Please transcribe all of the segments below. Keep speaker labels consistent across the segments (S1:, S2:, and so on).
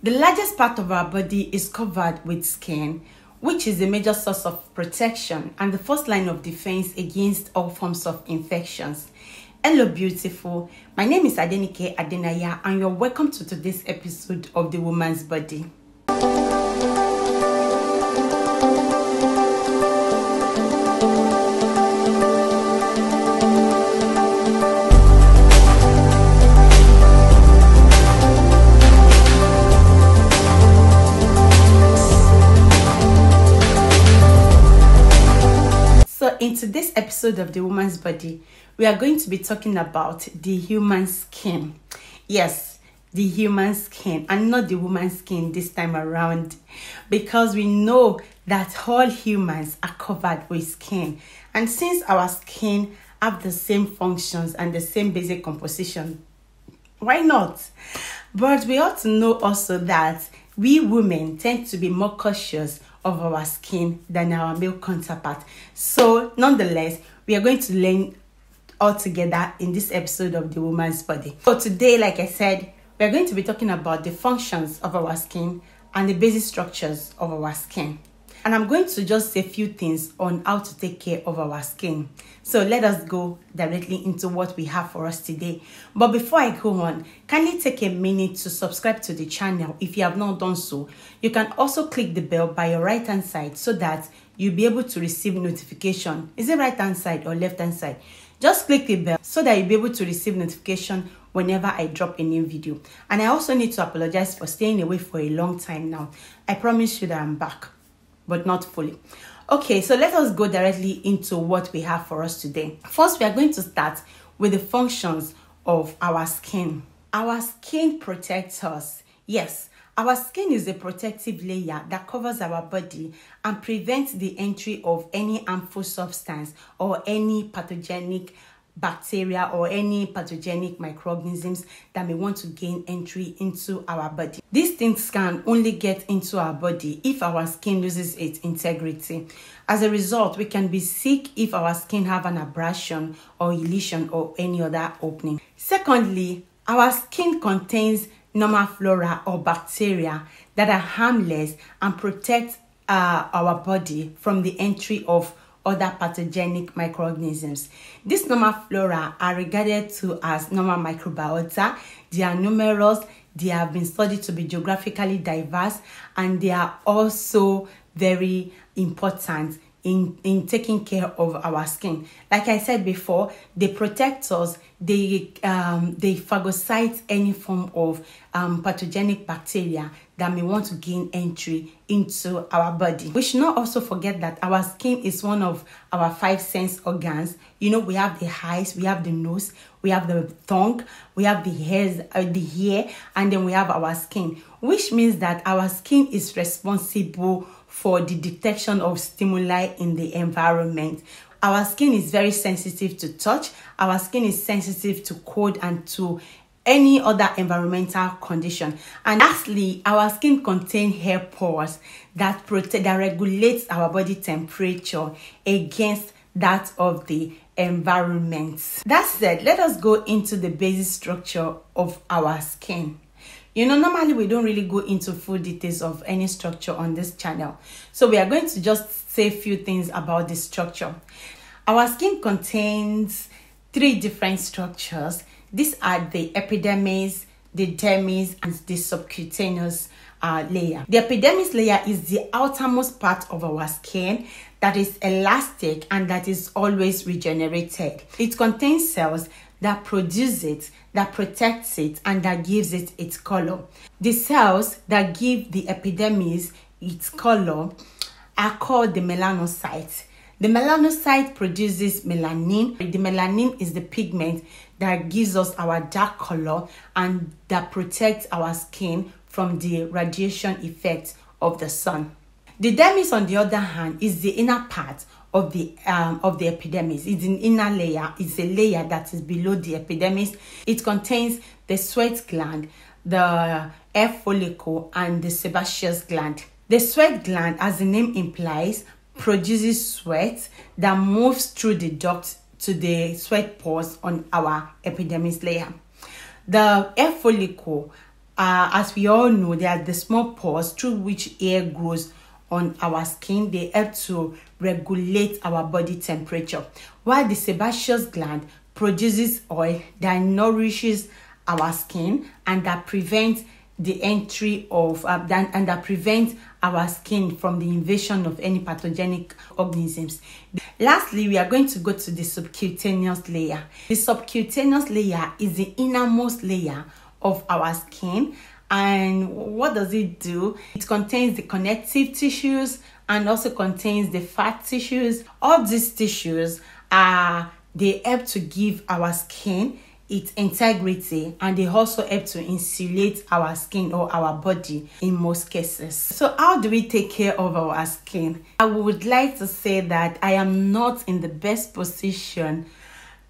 S1: The largest part of our body is covered with skin, which is a major source of protection and the first line of defense against all forms of infections. Hello, beautiful. My name is Adenike Adenaya, and you're welcome to today's episode of The Woman's Body. Today's episode of The Woman's Body, we are going to be talking about the human skin. Yes, the human skin, and not the woman's skin this time around, because we know that all humans are covered with skin. And since our skin have the same functions and the same basic composition, why not? But we ought to know also that we women tend to be more cautious of our skin than our male counterpart. So, nonetheless, we are going to learn all together in this episode of The Woman's Body. So, today, like I said, we are going to be talking about the functions of our skin and the basic structures of our skin. And I'm going to just say a few things on how to take care of our skin. So let us go directly into what we have for us today. But before I go on, kindly take a minute to subscribe to the channel if you have not done so. You can also click the bell by your right hand side so that you'll be able to receive notification. Is it right hand side or left hand side? Just click the bell so that you'll be able to receive notification whenever I drop a new video. And I also need to apologize for staying away for a long time now. I promise you that I'm back but not fully. Okay, so let us go directly into what we have for us today. First, we are going to start with the functions of our skin. Our skin protects us. Yes, our skin is a protective layer that covers our body and prevents the entry of any harmful substance or any pathogenic bacteria or any pathogenic microorganisms that may want to gain entry into our body. These things can only get into our body if our skin loses its integrity. As a result, we can be sick if our skin have an abrasion or lesion or any other opening. Secondly, our skin contains normal flora or bacteria that are harmless and protect uh, our body from the entry of other pathogenic microorganisms. These normal flora are regarded to as normal microbiota. They are numerous, they have been studied to be geographically diverse, and they are also very important in, in taking care of our skin. Like I said before, they protect us, they, um, they phagocyte any form of um, pathogenic bacteria that may want to gain entry into our body. We should not also forget that our skin is one of our five sense organs. You know, we have the eyes, we have the nose, we have the tongue, we have the hairs, uh, the hair, and then we have our skin, which means that our skin is responsible for the detection of stimuli in the environment. Our skin is very sensitive to touch. Our skin is sensitive to cold and to any other environmental condition. And lastly, our skin contains hair pores that protect that regulates our body temperature against that of the environment. That said, let us go into the basic structure of our skin. You know, normally we don't really go into full details of any structure on this channel. So we are going to just say a few things about the structure. Our skin contains three different structures. These are the epidermis, the dermis, and the subcutaneous uh, layer. The epidermis layer is the outermost part of our skin that is elastic and that is always regenerated. It contains cells that produce it, that protects it, and that gives it its color. The cells that give the epidermis its color are called the melanocytes. The melanocyte produces melanin. The melanin is the pigment that gives us our dark color and that protects our skin from the radiation effect of the sun. The dermis, on the other hand, is the inner part of the um, of the epidermis. It's an inner layer. It's a layer that is below the epidermis. It contains the sweat gland, the hair follicle, and the sebaceous gland. The sweat gland, as the name implies, produces sweat that moves through the duct to the sweat pores on our epidermis layer. The hair follicle uh, as we all know, there are the small pores through which air grows on our skin. They help to regulate our body temperature, while the sebaceous gland produces oil that nourishes our skin and that prevents the entry of uh, that, and that prevents our skin from the invasion of any pathogenic organisms. Lastly, we are going to go to the subcutaneous layer. The subcutaneous layer is the innermost layer of our skin and what does it do? It contains the connective tissues and also contains the fat tissues. All these tissues are they help to give our skin its integrity and they also help to insulate our skin or our body in most cases. So, how do we take care of our skin? I would like to say that I am not in the best position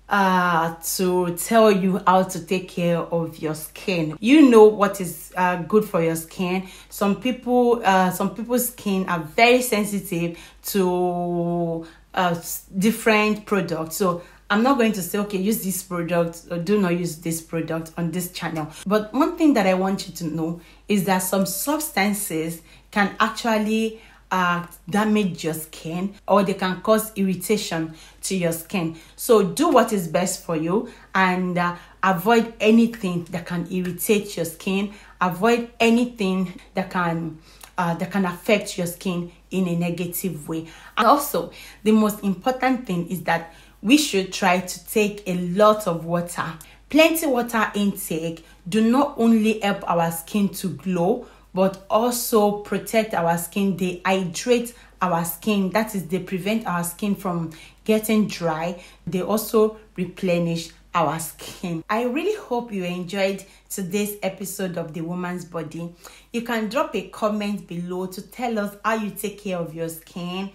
S1: uh to tell you how to take care of your skin. You know what is uh, good for your skin. Some people uh some people's skin are very sensitive to uh different products. So I'm not going to say, okay, use this product or do not use this product on this channel. But one thing that I want you to know is that some substances can actually uh, damage your skin or they can cause irritation to your skin. So do what is best for you and uh, avoid anything that can irritate your skin. Avoid anything that can uh, that can affect your skin in a negative way. And also, the most important thing is that we should try to take a lot of water. Plenty water intake do not only help our skin to glow but also protect our skin. They hydrate our skin. That is, they prevent our skin from getting dry. They also replenish our skin. I really hope you enjoyed today's episode of The Woman's Body. You can drop a comment below to tell us how you take care of your skin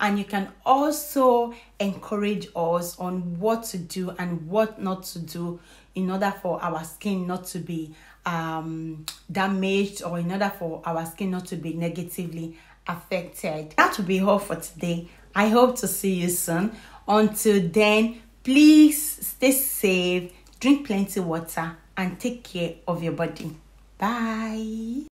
S1: and you can also encourage us on what to do and what not to do in order for our skin not to be um, damaged or in order for our skin not to be negatively affected. That will be all for today. I hope to see you soon. Until then, please stay safe, drink plenty water, and take care of your body. Bye.